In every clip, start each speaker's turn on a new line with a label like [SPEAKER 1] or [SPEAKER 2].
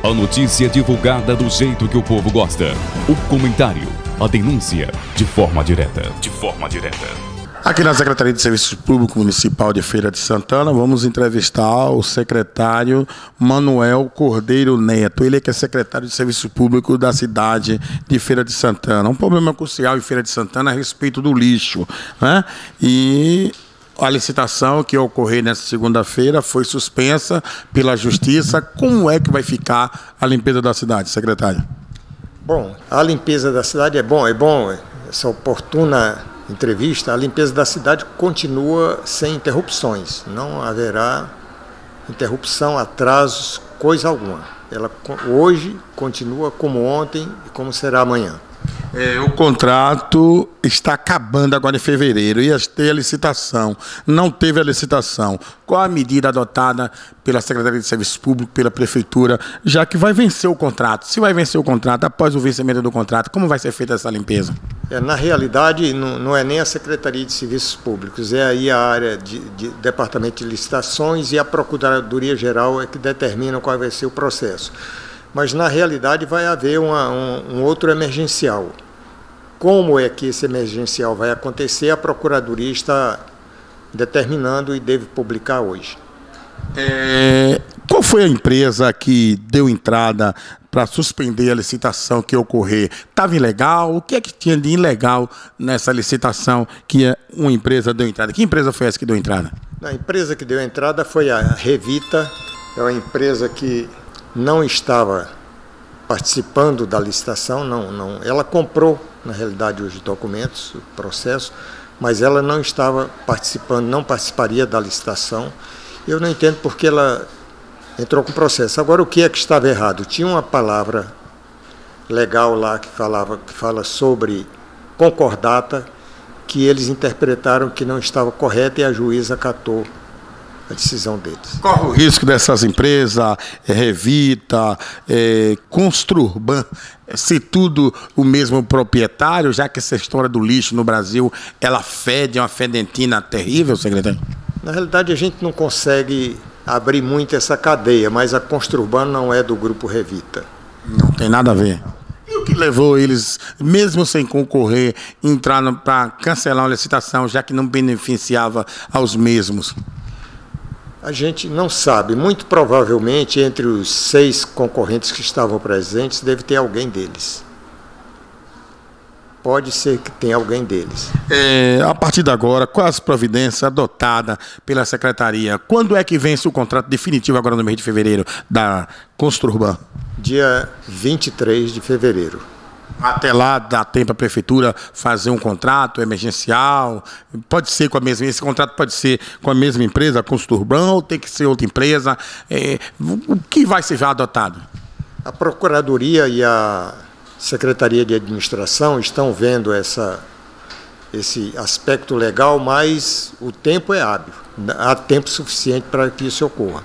[SPEAKER 1] A notícia é divulgada do jeito que o povo gosta. O comentário, a denúncia, de forma direta. De forma direta.
[SPEAKER 2] Aqui na Secretaria de Serviços Públicos Municipal de Feira de Santana, vamos entrevistar o secretário Manuel Cordeiro Neto. Ele é que é secretário de Serviço Público da cidade de Feira de Santana. Um problema crucial em Feira de Santana a respeito do lixo. Né? E a licitação que ocorrer nessa segunda-feira foi suspensa pela Justiça. Como é que vai ficar a limpeza da cidade, secretário?
[SPEAKER 3] Bom, a limpeza da cidade é bom, é bom essa oportuna entrevista. A limpeza da cidade continua sem interrupções. Não haverá interrupção, atrasos, coisa alguma. Ela hoje continua como ontem e como será amanhã.
[SPEAKER 2] É, o contrato está acabando agora em fevereiro. Ia ter a licitação. Não teve a licitação. Qual a medida adotada pela Secretaria de Serviço Público, pela Prefeitura, já que vai vencer o contrato? Se vai vencer o contrato, após o vencimento do contrato, como vai ser feita essa limpeza?
[SPEAKER 3] É, na realidade, não, não, é nem a Secretaria de Serviços Públicos, é aí a área de, de Departamento de Licitações e a Procuradoria Geral é que determinam qual vai ser o processo mas na realidade vai haver uma, um, um outro emergencial. Como é que esse emergencial vai acontecer, a Procuradoria está determinando e deve publicar hoje.
[SPEAKER 2] É, qual foi a empresa que deu entrada para suspender a licitação que ocorrer? Estava ilegal? O que é que tinha de ilegal nessa licitação que uma empresa deu entrada? Que empresa foi essa que deu entrada?
[SPEAKER 3] A empresa que deu entrada foi a Revita, é uma empresa que não estava participando da licitação, não, não. Ela comprou, na realidade, os documentos, o processo, mas ela não estava participando, não participaria da licitação. Eu não entendo porque ela entrou com o processo. Agora, o que é que estava errado? Tinha uma palavra legal lá que falava que fala sobre concordata que eles interpretaram que não estava correta e a juíza acatou a decisão deles.
[SPEAKER 2] Corre o risco dessas empresas, é, Revita, é, Construrban, ser tudo o mesmo proprietário, já que essa história do lixo no Brasil, ela fede, é uma fedentina terrível, secretário?
[SPEAKER 3] Na realidade, a gente não consegue abrir muito essa cadeia, mas a Construrban não é do grupo Revita.
[SPEAKER 2] Não tem nada a ver. E o que levou eles, mesmo sem concorrer, entrar para cancelar a licitação, já que não beneficiava aos mesmos?
[SPEAKER 3] A gente não sabe. Muito provavelmente, entre os seis concorrentes que estavam presentes, deve ter alguém deles. Pode ser que tenha alguém deles.
[SPEAKER 2] É, a partir de agora, qual as providências adotadas pela Secretaria? Quando é que vence o contrato definitivo, agora no mês de fevereiro, da Construrban?
[SPEAKER 3] Dia 23 de fevereiro.
[SPEAKER 2] Até lá dá tempo a prefeitura fazer um contrato emergencial. Pode ser com a mesma. Esse contrato pode ser com a mesma empresa, com o Turbão, ou tem que ser outra empresa. É, o que vai ser adotado?
[SPEAKER 3] A Procuradoria e a Secretaria de Administração estão vendo essa, esse aspecto legal, mas o tempo é hábil. Há tempo suficiente para que isso ocorra.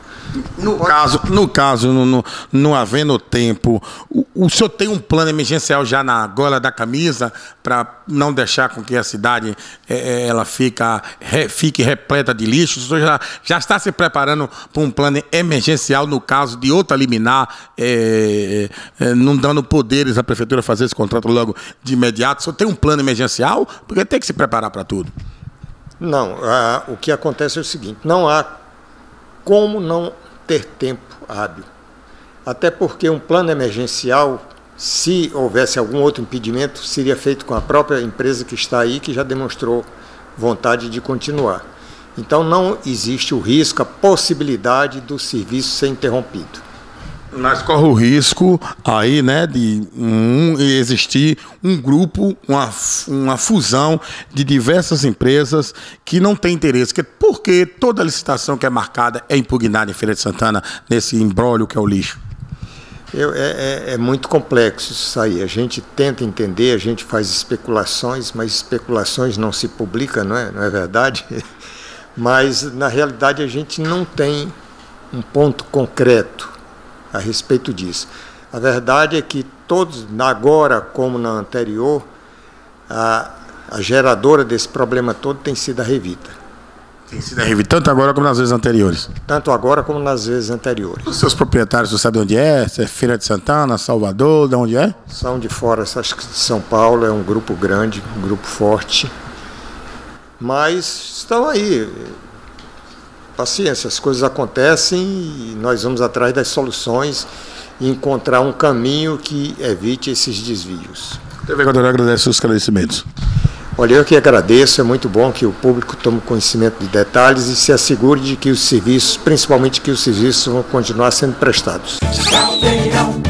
[SPEAKER 2] No caso, no caso, no, no, não havendo tempo, o, o senhor tem um plano emergencial já na gola da camisa para não deixar com que a cidade é, ela fica, re, fique repleta de lixo? O senhor já, já está se preparando para um plano emergencial no caso de outra liminar, é, é, não dando poderes à prefeitura fazer esse contrato logo de imediato? O senhor tem um plano emergencial? Porque tem que se preparar para tudo.
[SPEAKER 3] Não, a, o que acontece é o seguinte: não há como não ter tempo hábil. Até porque um plano emergencial, se houvesse algum outro impedimento, seria feito com a própria empresa que está aí, que já demonstrou vontade de continuar. Então não existe o risco, a possibilidade do serviço ser interrompido.
[SPEAKER 2] Mas corre o risco aí, né, de um, existir um grupo, uma, uma fusão de diversas empresas que não tem interesse. Porque toda licitação que é marcada é impugnada em Feira de Santana, nesse embrólio que é o lixo.
[SPEAKER 3] Eu, é, é, é, muito complexo isso aí. A gente tenta entender, a gente faz especulações, mas especulações não se publicam, não é, não é verdade? Mas, na realidade, a gente não tem um ponto concreto a respeito disso. A verdade é que todos, agora como na anterior, a, a geradora desse problema todo tem sido a Revita.
[SPEAKER 2] Tem sido tanto agora como nas vezes anteriores?
[SPEAKER 3] Tanto agora como nas vezes anteriores.
[SPEAKER 2] Os seus proprietários, você sabe onde é? Se é Feira de Santana, Salvador, de onde é?
[SPEAKER 3] São de fora, acho que de São Paulo, é um grupo grande, um grupo forte. Mas estão aí. Paciência, as coisas acontecem e nós vamos atrás das soluções e encontrar um caminho que evite esses desvios.
[SPEAKER 2] O vereador agradece os esclarecimentos.
[SPEAKER 3] Olha, eu que agradeço, é muito bom que o público tome conhecimento de detalhes e se assegure de que os serviços, principalmente que os serviços vão continuar sendo prestados. Caldeirão.